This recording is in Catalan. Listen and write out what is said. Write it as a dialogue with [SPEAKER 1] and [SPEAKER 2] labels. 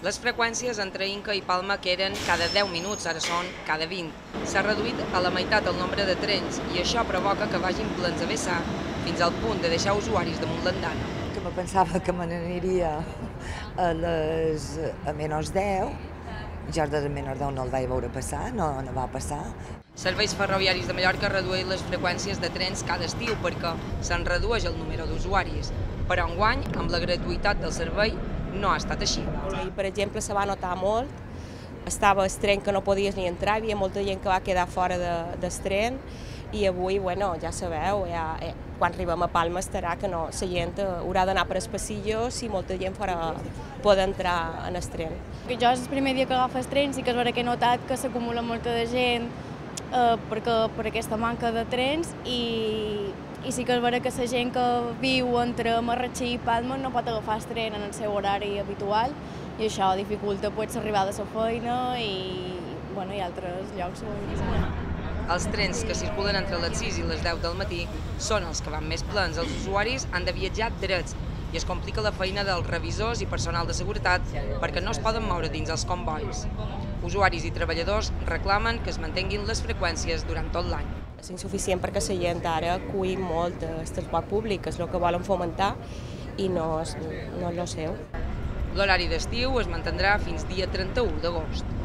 [SPEAKER 1] Les freqüències entre Inca i Palma, que eren cada 10 minuts, ara són cada 20. S'ha reduït a la meitat el nombre de trens i això provoca que vagin plens a vessar fins al punt de deixar usuaris damunt l'andana.
[SPEAKER 2] Que me pensava que me n'aniria a les a menys 10, jo de menys 10 no el vaig veure passar, no, no va passar.
[SPEAKER 1] Serveis Ferroviaris de Mallorca redueix les freqüències de trens cada estiu perquè se'n redueix el número d'usuaris. Però enguany, amb la gratuïtat del servei, no ha estat així.
[SPEAKER 3] I, per exemple, se va notar molt, estava el tren que no podies ni entrar, hi havia molta gent que va quedar fora de, del tren, i avui, bueno, ja sabeu, ja, eh, quan arribem a Palma estarà que no, la gent haurà d'anar per els passillos i molta gent farà, pot entrar en el tren.
[SPEAKER 4] Que jo és el primer dia que agafo el tren, sí que és vera que he notat que s'acumula molta de gent eh, perquè, per aquesta manca de trens i, i sí que és vera que la gent que viu entre Marratxí i Palma no pot agafar el tren en el seu horari habitual i això dificulta potser arribar de la feina i, bueno, i altres llocs.
[SPEAKER 1] Els trens que circulen entre les 6 i les 10 del matí són els que van més plens. Els usuaris han de viatjar drets i es complica la feina dels revisors i personal de seguretat perquè no es poden moure dins els convois. Usuaris i treballadors reclamen que es mantenguin les freqüències durant tot l'any.
[SPEAKER 3] És insuficient perquè la gent ara cui molt el transport públic, és el que volen fomentar i no és, no és el seu.
[SPEAKER 1] L'horari d'estiu es mantindrà fins dia 31 d'agost.